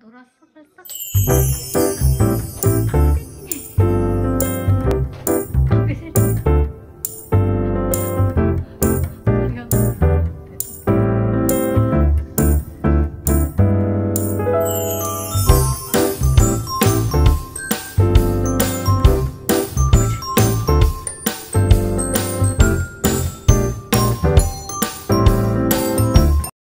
놀았어 벌써?